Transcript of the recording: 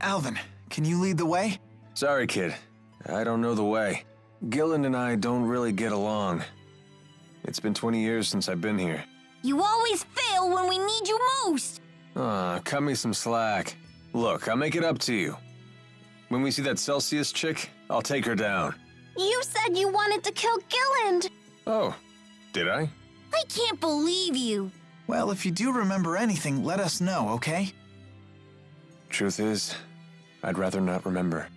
Alvin, can you lead the way? Sorry, kid. I don't know the way. Gilland and I don't really get along. It's been 20 years since I've been here. You always fail when we need you most. Ah, cut me some slack. Look, I'll make it up to you. When we see that Celsius chick, I'll take her down. You said you wanted to kill Gilland. Oh, did I? I can't believe you. Well, if you do remember anything, let us know, okay? Truth is, I'd rather not remember.